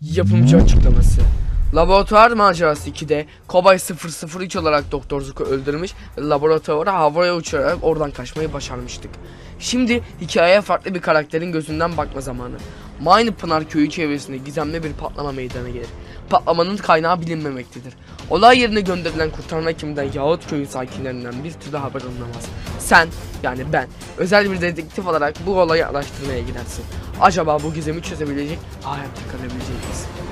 Yapımcı açıklaması. Laboratuvar macerası 2'de Kobay 003 olarak Doktor Zuko öldürmüş laboratuvara havaya uçarak oradan kaçmayı başarmıştık. Şimdi hikayeye farklı bir karakterin gözünden bakma zamanı. Mine Pınar köyü çevresinde gizemli bir patlama meydana gelir. Patlamanın kaynağı bilinmemektedir. Olay yerine gönderilen kurtarma ekibinden yahut köyün sakinlerinden bir türlü haber alınamaz. Sen, yani ben, özel bir dedektif olarak bu olayı araştırmaya gidersin. Acaba bu gizemi çözebilecek, hayatta kalabilecek misin?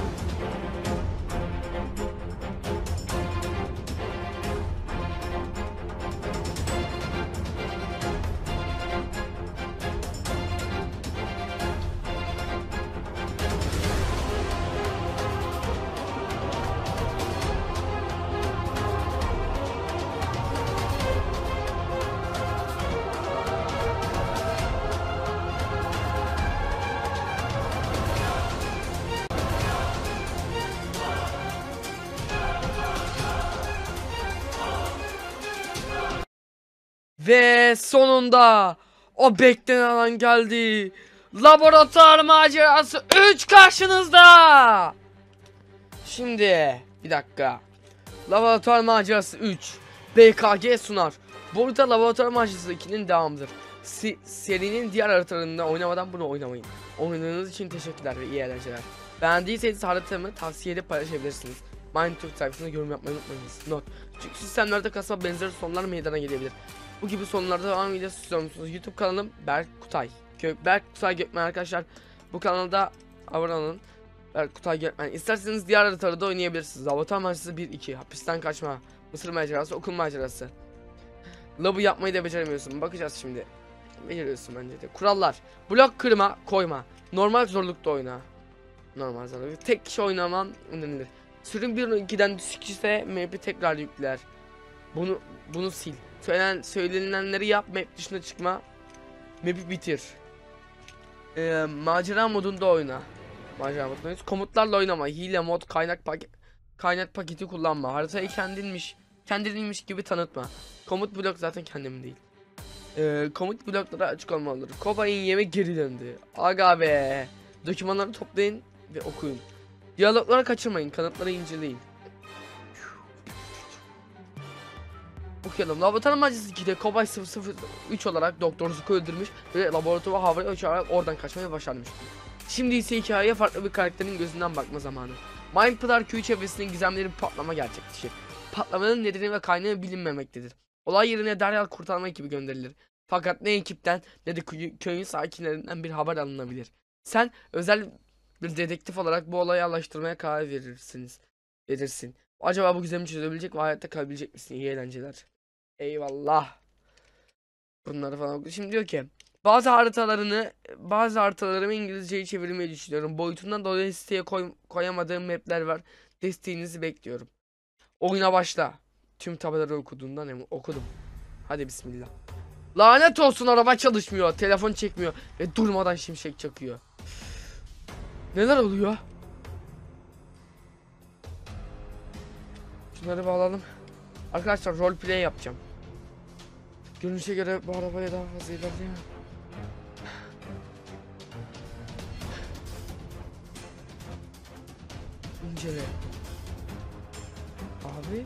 Ve sonunda o beklenen an geldi. Laboratuvar macerası 3 karşınızda. Şimdi bir dakika. Laboratuvar macerası 3. BKG sunar. Bu arada laboratuvar macerası 2'nin devamıdır. Si- serinin diğer haritalarında oynamadan bunu oynamayın. Oynadığınız için teşekkürler ve iyi eğlenceler. Beğendiyseniz haritamı tavsiye edip paylaşabilirsiniz. Mind Türk sayfasında yorum yapmayı unutmayınız. Not. Çünkü sistemlerde kasma benzeri sonlar meydana gelebilir. Bu gibi sonlarda devam videosu istiyor musunuz? YouTube kanalım Berk Kutay. Berk Kutay Gökmen arkadaşlar. Bu kanalda abone olun. Berk Kutay Gökmen. İsterseniz diğer haritaları da oynayabilirsiniz. Avatar macerası 1-2. Hapisten kaçma. Mısır macerası, okul macerası. Lobu yapmayı da beceremiyorsun. Bakacağız şimdi. Beceriyorsun bence de. Kurallar. Blok kırma, koyma. Normal zorlukta oyna. Normal zorlukta. Tek kişi oynaman önerilir. Sürüm 1-2'den düşük ise map'i tekrar yükler. Bunu bunu sil. Söylenen, söylenilenleri yap, map dışına çıkma. Map'i bitir. Ee, macera modunda oyna. Macera modunda oyna. Komutlarla oynama. Hile mod, kaynak paket kaynak paketi kullanma. Haritayı kendinmiş, kendinmiş gibi tanıtma. Komut blok zaten kendim değil. Ee, komut blokları açık olmalıdır. Kobay'ın yemi geri döndü. Aga be. Dokümanları toplayın ve okuyun. Diyalogları kaçırmayın. Kanıtları inceleyin. Okuyalım. Laboratuvar macerası 2'de Kobay 003 olarak Doktor Zuko öldürmüş ve laboratuvar havaya uçarak oradan kaçmayı başarmış. Şimdi ise hikayeye farklı bir karakterin gözünden bakma zamanı. Mindpınar köyü çevresinde gizemli bir patlama gerçekleşir. Patlamanın nedeni ve kaynağı bilinmemektedir. Olay yerine derhal kurtarma ekibi gönderilir. Fakat ne ekipten ne de köyü- köyün sakinlerinden bir haber alınabilir. Sen özel bir dedektif olarak bu olayı araştırmaya karar verirsiniz. Verirsin. Acaba bu gizemi çözebilecek ve hayatta kalabilecek misin? İyi eğlenceler. Eyvallah. Bunları falan oku. Şimdi diyor ki bazı haritalarını bazı haritalarımı İngilizceye çevirmeyi düşünüyorum. Boyutundan dolayı siteye koy, koyamadığım mapler var. Desteğinizi bekliyorum. Oyuna başla. Tüm tabelaları okuduğundan emin okudum. Hadi bismillah. Lanet olsun araba çalışmıyor. Telefon çekmiyor. Ve durmadan şimşek çakıyor. Neler oluyor? Şunları bağlayalım. Arkadaşlar roleplay yapacağım. Görünüşe göre bu arabaya daha fazla ilerleyemem. İncele. Abi.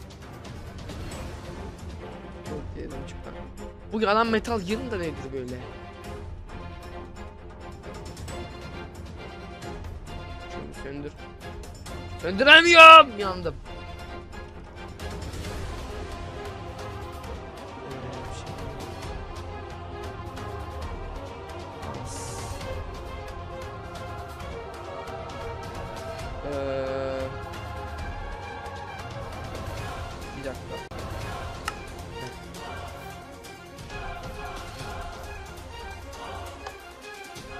Roleplay'den çıkar. Bu yalan metal yığın da nedir böyle? Şunu söndür. Söndüremiyorum! Yandım.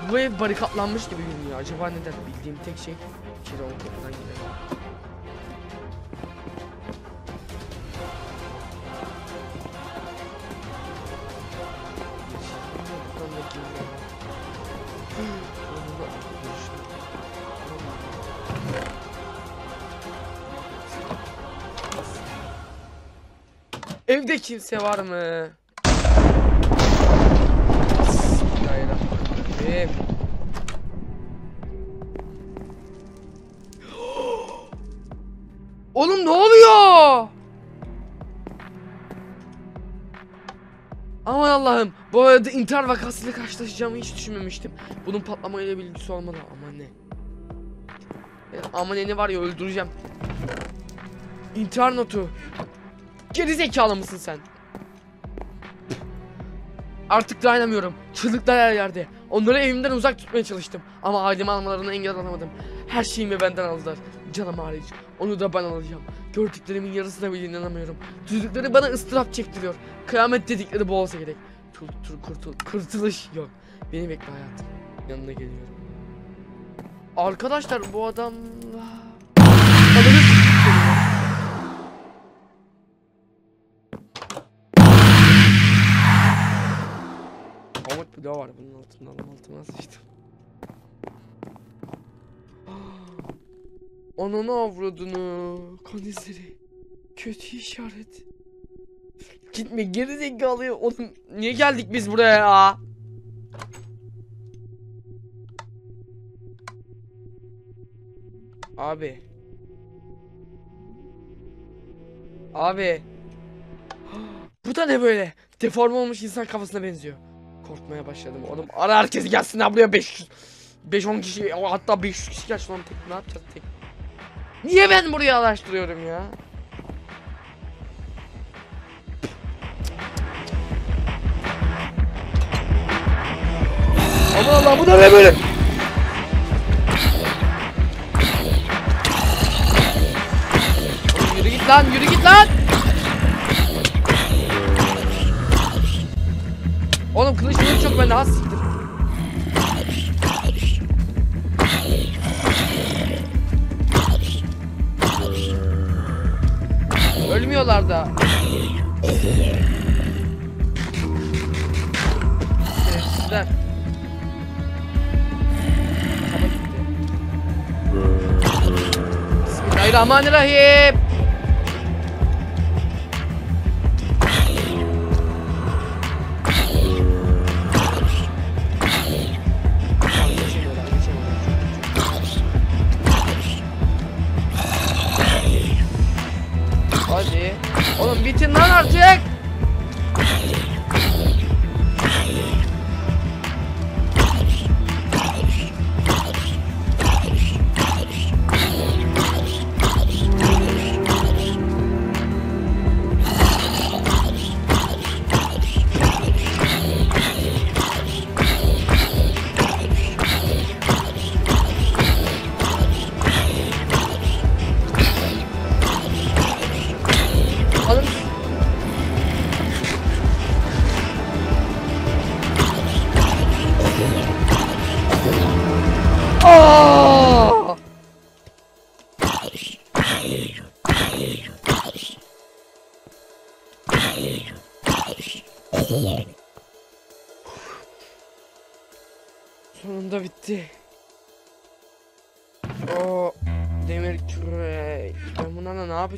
Bu ev barikatlanmış gibi görünüyor. Acaba neden? Bildiğim tek şey içeri o kapıdan. Evde kimse var mı? Aman Allah'ım. Bu arada intihar vakasıyla karşılaşacağımı hiç düşünmemiştim. Bunun patlamayla bilgisi olmadı. Aman ne. Aman ne var ya öldüreceğim. İntihar notu. Geri zekalı mısın sen? Artık dayanamıyorum. Çığlıklar her yerde. Onları evimden uzak tutmaya çalıştım. Ama ailemi almalarına engel olamadım. Her şeyimi benden aldılar. Canım hariç. Onu da ben alacağım. Gördüklerimin yarısına bile inanamıyorum. Duydukları bana ıstırap çektiriyor. Kıyamet dedikleri bu olsa gerek. Kurtul, kurtul, kurtuluş yok. Beni bekle hayatım. Yanına geliyorum. Arkadaşlar bu adamla... Adamı Pamuk bloğu var bunun altında alam altıma sıçtım. Ananı avradını. Kan izleri. Kötü işaret. Gitme geri zekalı oğlum. Niye geldik biz buraya ya? Abi. Abi. Bu da ne böyle? Deforme olmuş insan kafasına benziyor. Korkmaya başladım oğlum. Ara herkes gelsin ha buraya 500 5-10 kişi hatta 500 kişi gelsin lan tek ne yapacağız tek. Niye ben buraya araştırıyorum ya? Aman Allah bu da ne böyle? Yürü git lan yürü git lan. Oğlum kılıç çok bende az Ölmüyorlar da. Şerefsizler. Bismillahirrahmanirrahim.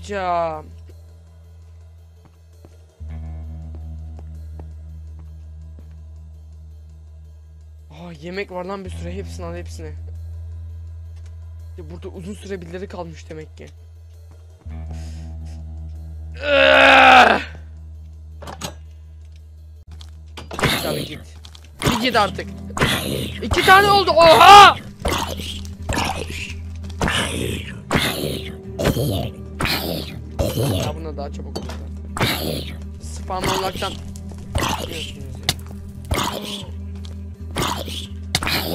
Yapacağım? Aa yemek var lan bir süre hepsini al hepsini. Ya burada uzun süre birileri kalmış demek ki. Git Abi git. Bir git artık. İki tane oldu. Oha! Ya buna daha çabuk olur. Spam olmaktan.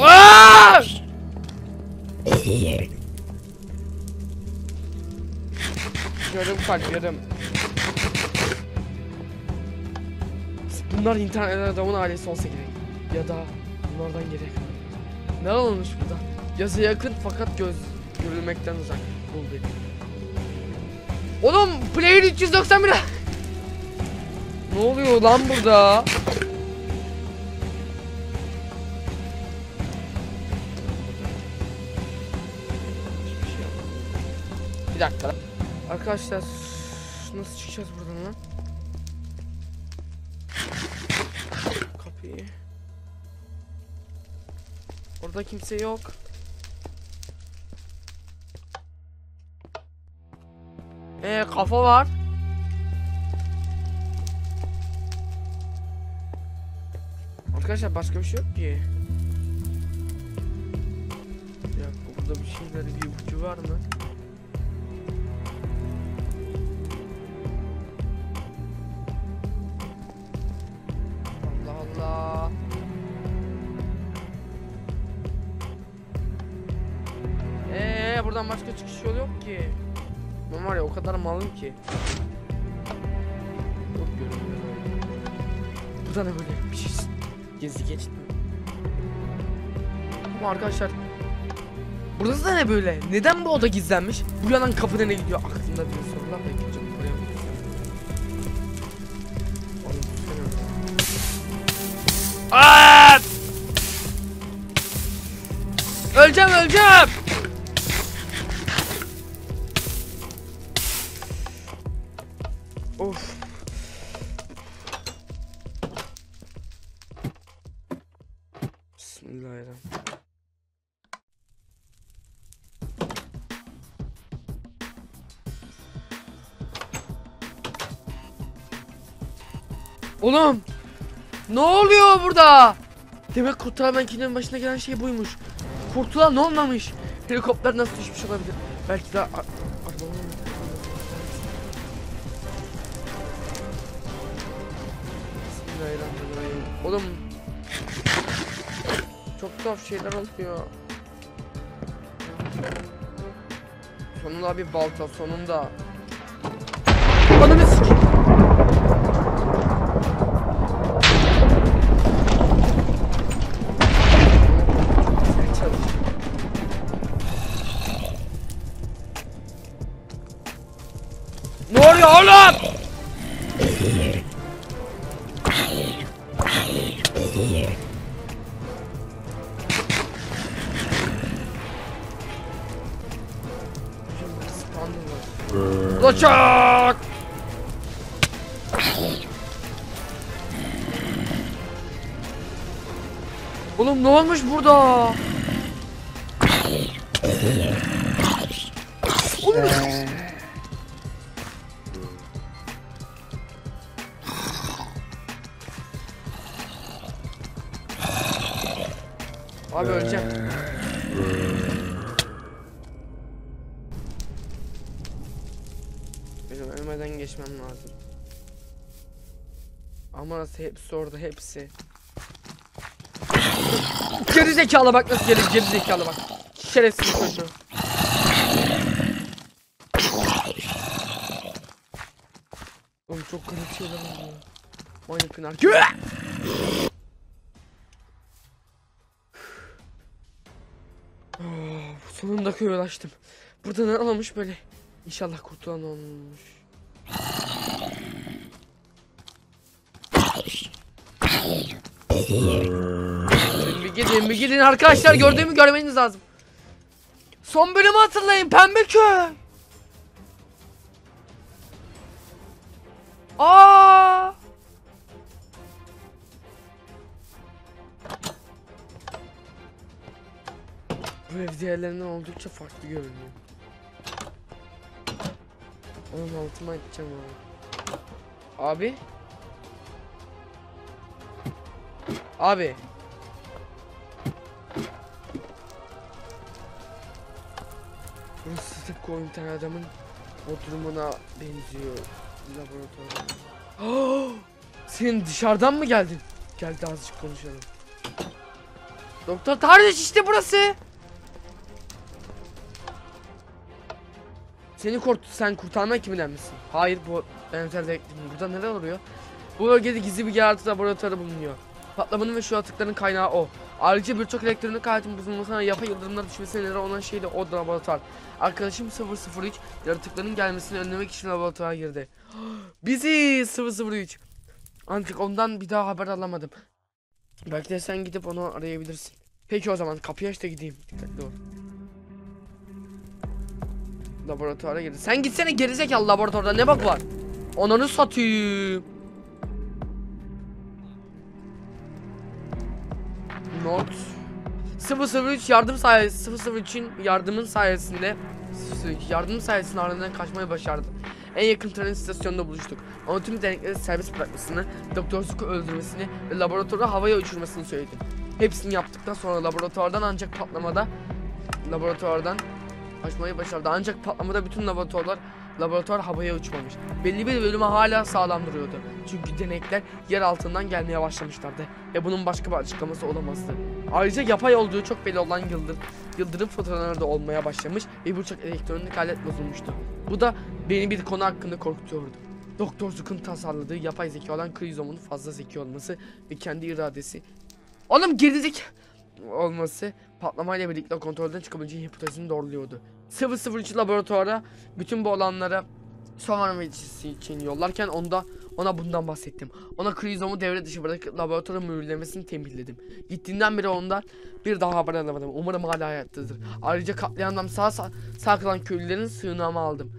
Aa! Yarım kalp yarım. Bunlar internet adamın ailesi olsa gerek. Ya da bunlardan gerek. Ne olmuş burada? Yazı yakın fakat göz görülmekten uzak. Bul beni. Oğlum player 391 Ne oluyor lan burada? Bir dakika. Arkadaşlar nasıl çıkacağız buradan lan? Kapıyı. Orada kimse yok. Ee kafa var. Arkadaşlar başka bir şey yok ki. Ya burada bir şeyler bir ipucu var mı? Kadar malım ki. Yok görünmüyor. Burada ne böyle bir şey gezi geçti. Ama arkadaşlar Burası da ne böyle? Neden bu oda gizlenmiş? Bu yanan kapı nereye gidiyor? Aklımda bir sorular da gideceğim buraya mı gideceğim? Oğlum, düşünüyorum. Aa! Öleceğim öleceğim. Oğlum! Ne oluyor burada? Demek kurtaran makinenin başına gelen şey buymuş. Kurtulan olmamış? Helikopter nasıl düşmüş olabilir? Belki de. Oğlum çok tuhaf şeyler oluyor. Sonunda bir balta sonunda. Oğlum ne olmuş burada? Abi öleceğim. Benim ölmeden geçmem lazım. Ama hepsi orada hepsi. Geri zekalı bak nasıl geri geri zekalı bak. Şerefsiz çocuğu. Oğlum çok garip şeyler oluyor. Manyakın arkadaşı. Oh, sonunda köye ulaştım. Burada ne olmuş böyle? İnşallah kurtulan olmuş. bir gidin bir gidin arkadaşlar gördüğümü görmeniz lazım. Son bölümü hatırlayın Pembe Köy. Aa! Bu ev diğerlerinden oldukça farklı görünüyor. Oğlum altıma edeceğim abi. Abi. Abi. O tane adamın oturumuna benziyor. Laboratuvar. Senin dışarıdan mı geldin? Gel azıcık konuşalım. Doktor Tarih işte burası. Seni kurt sen kurtarma ekibinden misin? Hayır bu ben özel dedektifim. Burada neler oluyor? Bu bölgede gizli bir yaratı laboratuvarı bulunuyor. Patlamanın ve şu atıkların kaynağı o. Ayrıca birçok elektronik aletin bozulmasına yapay yıldırımlar düşmesine neden olan şey de o laboratuvar. Arkadaşım 003 yaratıkların gelmesini önlemek için laboratuvara girdi. Bizi 003. Ancak ondan bir daha haber alamadım. Belki de sen gidip onu arayabilirsin. Peki o zaman kapıyı aç gideyim. Dikkatli ol. Laboratuvara girdi. Sen gitsene gerizekalı laboratuvarda ne bak var? Onanı satayım. Not. 003 yardım sayesinde 003'ün yardımın sayesinde 002 yardım sayesinde ardından kaçmayı başardı. En yakın tren istasyonunda buluştuk. Ama tüm denekleri serbest bırakmasını, Doktor Zuck'u öldürmesini ve laboratuvarı havaya uçurmasını söyledim. Hepsini yaptıktan sonra laboratuvardan ancak patlamada laboratuvardan kaçmayı başardı. Ancak patlamada bütün laboratuvarlar laboratuvar havaya uçmamış. Belli bir bölümü hala sağlam duruyordu. Çünkü denekler yer altından gelmeye başlamışlardı. Ve bunun başka bir açıklaması olamazdı. Ayrıca yapay olduğu çok belli olan yıldır, yıldırım fırtınaları da olmaya başlamış ve birçok elektronik alet bozulmuştu. Bu da beni bir konu hakkında korkutuyordu. Doktor Zuck'un tasarladığı yapay zeka olan Krizom'un fazla zeki olması ve kendi iradesi. Oğlum girdik olması patlamayla birlikte kontrolden çıkabileceği hipotezini doğruluyordu. 003 laboratuvara bütün bu olanlara son vermecisi için yollarken onda ona bundan bahsettim. Ona Krizom'u devre dışı bırakıp laboratuvarı mühürlemesini tembihledim. Gittiğinden beri ondan bir daha haber alamadım. Umarım hala hayattadır. Ayrıca katliamdan sağ, sağ, sağ kalan köylülerin sığınağımı aldım.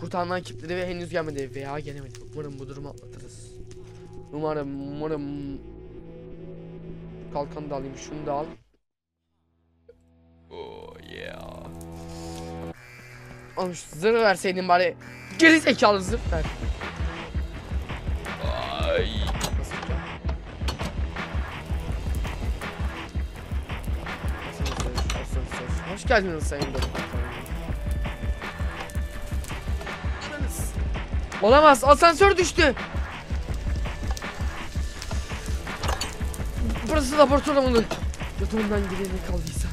Kurtarma ekipleri ve henüz gelmedi veya gelemedi. Umarım bu durumu atlatırız. Umarım, umarım. Kalkanı da alayım, şunu da al. Oh yeah. Oğlum şu zırh verseydin bari. Geri zekalı zırh ver. Ay. Hoş geldiniz sayın doktor. Olamaz asansör düştü. Burası laboratuvar mı? Yatağımdan geriye kaldıysa.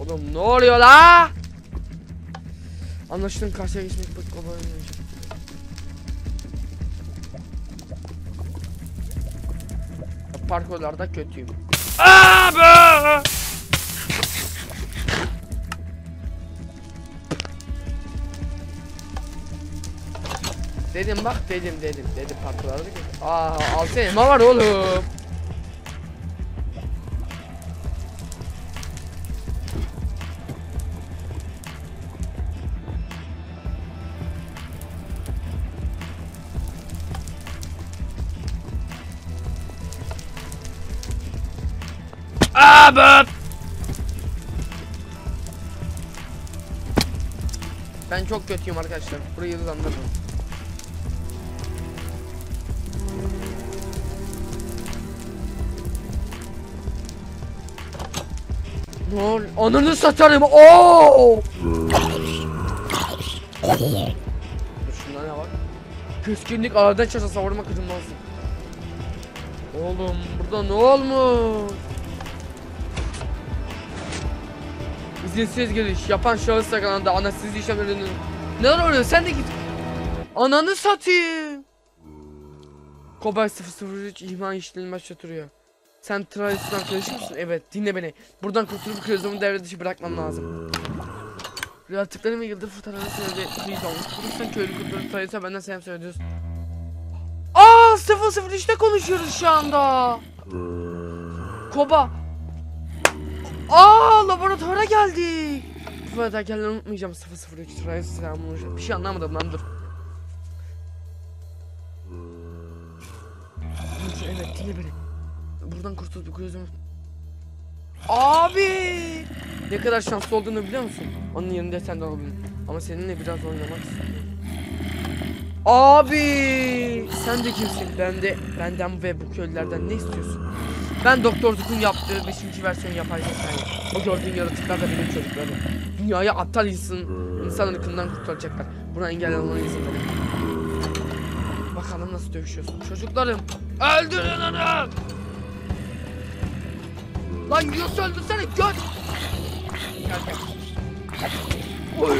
Oğlum ne oluyor la? Anlaşılan karşıya geçmek kolay olmayacak. Parkurlarda kötüyüm. Abi! Dedim bak dedim dedim dedim parkurlarda kötü. Aa altı elma var oğlum. Çok kötüyüm arkadaşlar. Burayı hızlandırdım. Ol? Ananı satarım. Oo! Dur şundan ne var? Küskünlük aradan çasa savurma kırılmaz. Oğlum burada ne olmuş? İzinsiz giriş yapan şahıs yakalandı. Anasız işlemlerinin. Neler oluyor? Sen de git. Ananı satayım. Kobay 003 ihmal işlerini başlatıyor. Sen Travis'in arkadaşı mısın? Evet dinle beni. Buradan kurtulup krizomu devre dışı bırakmam lazım. Yaratıklarım ve yıldır fırtınaları söyledi. Kriz olmuş. Bulursan köylü kurtulup Travis'e benden selam söylüyorsun. Aa 003'te konuşuyoruz şu anda. Koba. Aa laboratuvara geldik. Bu fedakarları unutmayacağım 003 Travis selamını. Bir şey anlamadım lan dur. Evet dinle beni. Buradan kurtulduk gözüm. Abi! Ne kadar şanslı olduğunu biliyor musun? Onun yerinde sen de olabilirdin. Ama seninle biraz oynamak istiyorum. Abi! Sen de kimsin? Ben de benden ve bu köylülerden ne istiyorsun? Ben Doktor Zuck'un yaptığı 5. versiyon yapay zekayım. O gördüğün yaratıklar da benim çocuklarım. Dünyayı aptal insan, insan ırkından kurtaracaklar. Buna engel izin verin. Bakalım nasıl dövüşüyorsun. Çocuklarım! Öldürün onu! Lan yiyorsa öldürsene göt! Gel gel. Oy.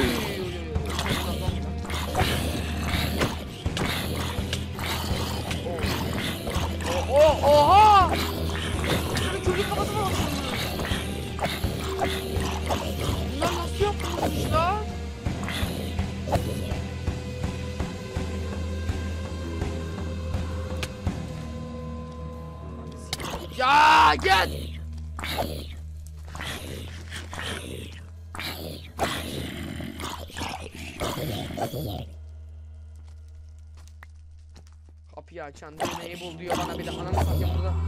Ya git! Kapıyı açan düğmeyi bul diyor bana bir de ananı satayım burada.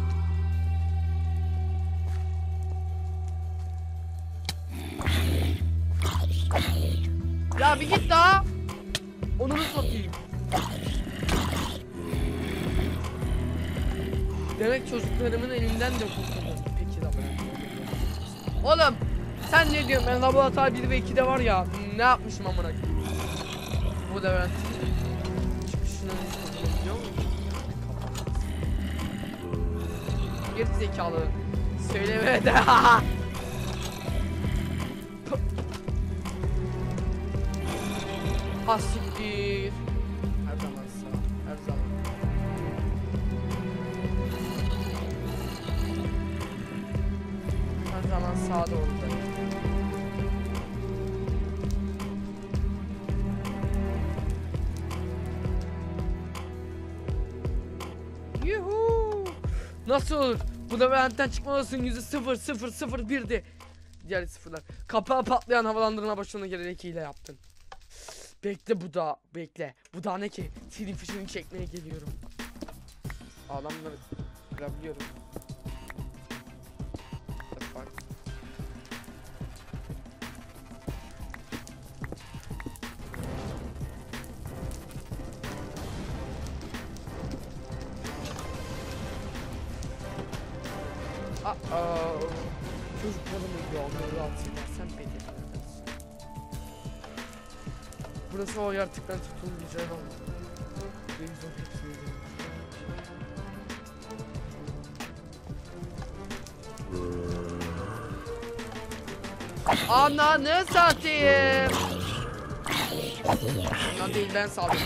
Diyorsun? Ben laboratuvar 1 ve 2'de var ya ne yapmışım amına. Bu da ben. Çıkışını biliyor musun? Geri zekalı. Söyleme de. Ha siktir. Her zaman sağ. Her zaman. Her zaman sağda olacak. Nasıl olur? Bu da benden çıkmalısın yüzü sıfır sıfır sıfır birdi. Diğer sıfırlar. Kapağı patlayan havalandırma başına gelerek hile yaptın. Bekle bu da bekle. Bu da ne ki? Senin çekmeye geliyorum. Adamları kırabiliyorum. Aa, çocuklarımı yolları altında sen belirlemezsin. Burası o yaratıktan tutulmayacak ama. Televizyon hepsi öyle. Ananı satayım. Anan değil ben saldım.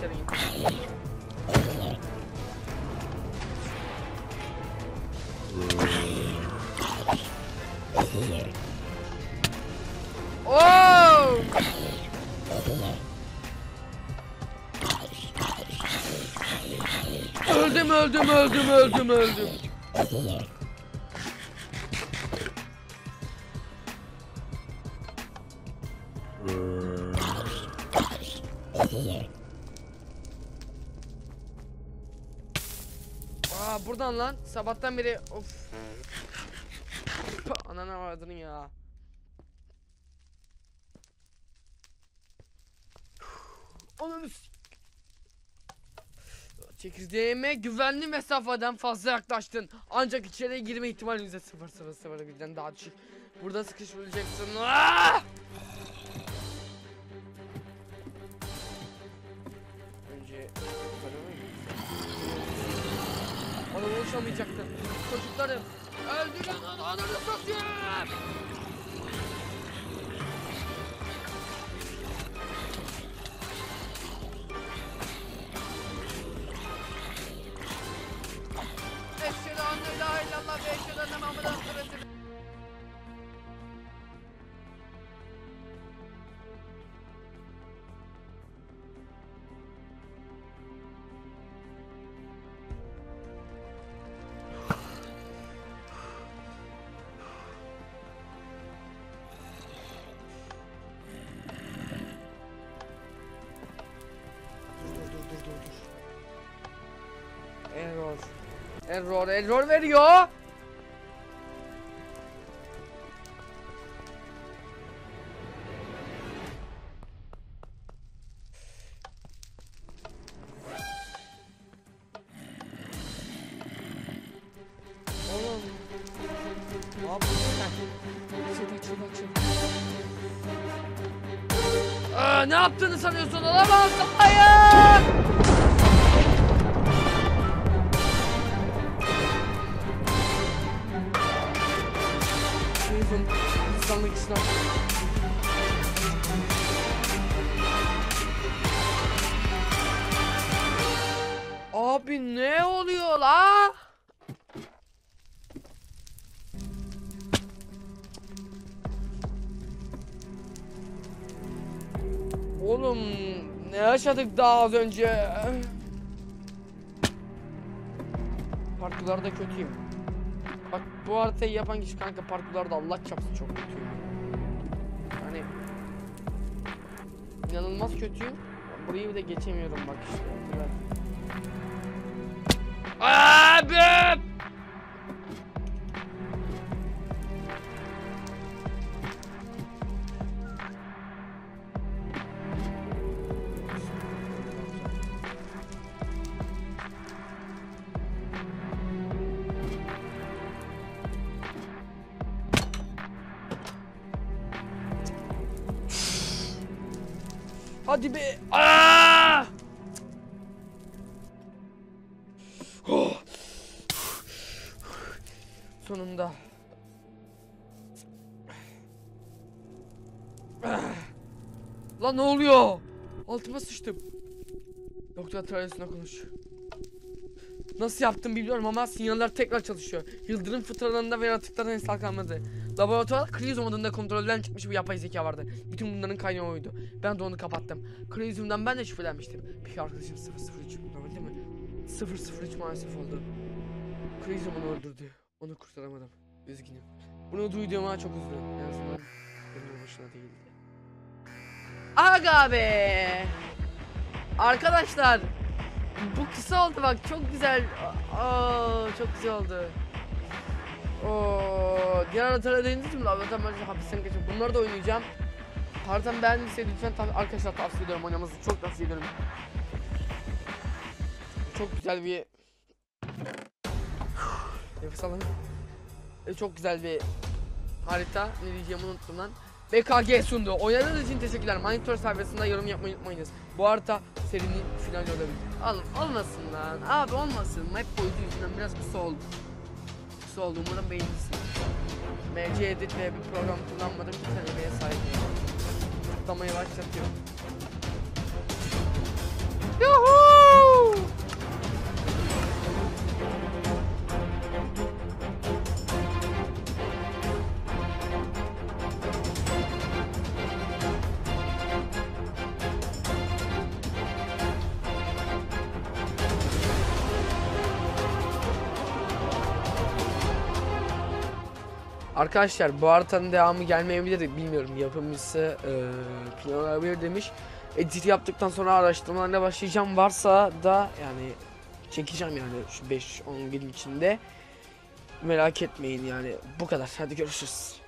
Git. Oh! Öldüm öldüm öldüm öldüm öldüm. Aa buradan lan sabahtan beri of. Pah, Anana vardın ya. Ananı Çekirdeğime güvenli mesafeden fazla yaklaştın. Ancak içeriye girme ihtimali yüzde sıfır sıfır sıfır birden daha düşük. Burada sıkışmayacaksın. Ah! Bana ulaşamayacaktın. Çocuklarım öldürün onu ananı satayım. Eşhedü en la ilahe illallah ve eşhedü enne Muhammeden Resulullah. Error. Error, error veriyor. Oğlum ne yaşadık daha az önce? Parkurlarda kötüyüm. Bak bu haritayı yapan kişi kanka parkurlarda Allah çapsın çok kötü. Hani İnanılmaz kötüyüm. Burayı bile geçemiyorum bak işte. Abi! Sonunda. Lan ne oluyor? Altıma sıçtım. Doktor teorisine konuş. Nasıl yaptım bilmiyorum ama sinyaller tekrar çalışıyor. Yıldırım fıtralarında ve yaratıklardan eser kalmadı. Laboratuvar Kriizum adında kontrolden çıkmış bir yapay zeka vardı. Bütün bunların kaynağı oydu. Ben de onu kapattım. Kriizum'dan ben de şüphelenmiştim. Peki arkadaşım 003 bulabildi mi? 003 maalesef oldu. Kriizum onu öldürdü. Onu kurtaramadım. Üzgünüm. Bunu duyduğuma çok üzüldüm. En azından benim başına değildi. Aga be! Arkadaşlar bu kısa oldu bak çok güzel. Aa, çok güzel oldu. Oo, diğer haritalara değindik mi? Laboratuvar bence hapisten geçip bunları da oynayacağım. Haritamı beğendiyseniz lütfen tav- arkadaşlar tavsiye ediyorum oynamanızı çok tavsiye ederim. Çok güzel bir Nefes alın. E, çok güzel bir harita. Ne diyeceğimi unuttum lan. BKG sundu. Oynadığınız için teşekkürler. Monitor sayfasında yorum yapmayı unutmayınız. Bu harita serinin finali olabilir. Al, olmasın lan. Abi olmasın. Map boyutu yüzünden biraz kısa oldu. Kısa oldu. Umarım beğenirsin. MC Edit ve bir program kullanmadım. Bir taneye sahibim. Kutlamayı başlatıyorum. Yuhuu! Arkadaşlar bu haritanın devamı gelmeyebilir bilmiyorum yapımcısı eee planlanabilir demiş. Edit yaptıktan sonra araştırmalarına başlayacağım varsa da yani çekeceğim yani şu 5-10 gün içinde. Merak etmeyin yani bu kadar hadi görüşürüz.